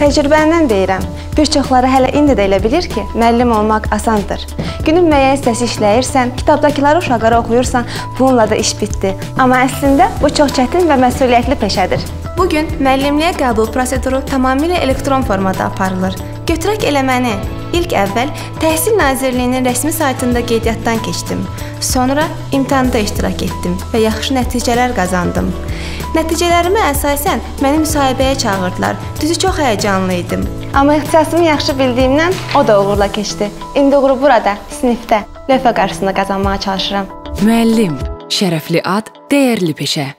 Təcrübəmdən deyirəm. Bir çoxları hələ indi də elə bilir ki, müəllim olmaq asandır. Günün müəyyən hissəsi işləyirsən, kitabdakıları uşaqlara oxuyursan, bununla da iş bitdi. Amma əslində bu çox çətin və məsuliyyətli peşədir. Bu gün müəllimliyə qəbul proseduru tamamilə elektron formada aparılır. Götürək eləməni. İlk əvvəl Təhsil Nazirliyinin rəsmi saytında qeydiyyatdan keçdim. Sonra imtahanda iştirak etdim və yaxşı nəticələr qazandım. Nəticələrimə əsasən məni müsahibəyə çağırdılar. Düzü çox həyəcanlı idim. Amma ixtisasımı yaxşı bildiyimdən o da uğurla keçdi. İndi uğuru burada, sinifdə, lövhə qarşısında qazanmağa çalışıram. Müəllim, şərəfli ad, dəyərli peşə.